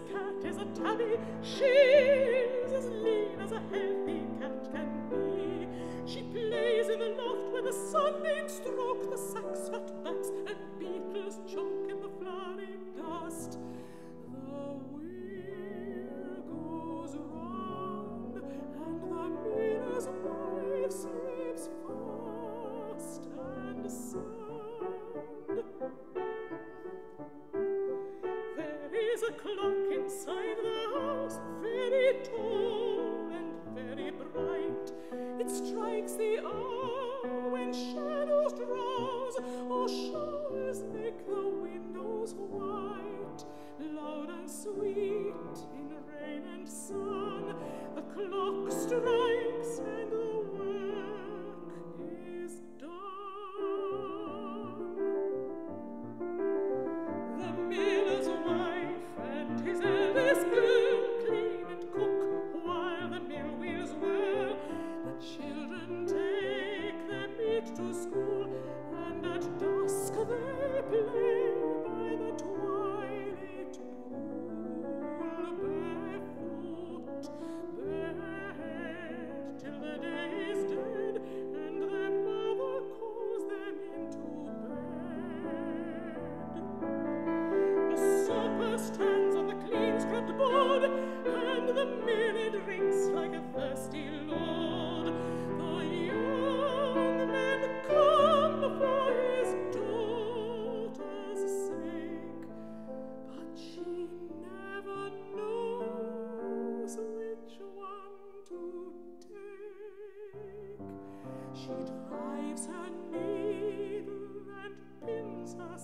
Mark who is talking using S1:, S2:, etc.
S1: this cat is a tabby. She is as lean as a healthy cat can be. She plays in the loft where the sun beams through. Clock inside the house, very tall and very bright. It strikes the hour when shadows drowse, or showers make the windows white. And the miller drinks like a drives her needle and pins her